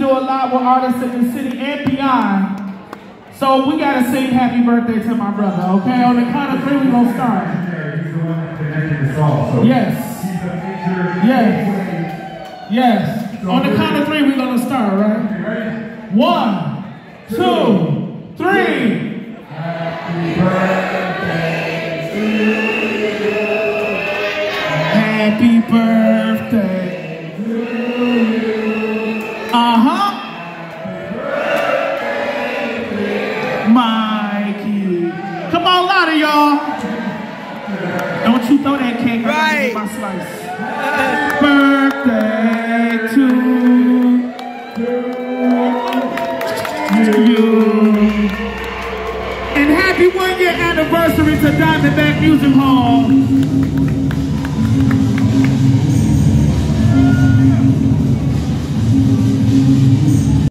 do a lot with artists in the city and beyond. So we gotta sing happy birthday to my brother, okay? On the count of three, we gonna start. All. So Yes. Yes. Yes. On the count of three, we're gonna start, right? You? One, two, three. Happy birthday. Uh-huh. Mikey. Come on, louder, y'all. Don't you throw that cake Right. my slice. Birthday to you. And happy one year anniversary to Diamondback Music Hall.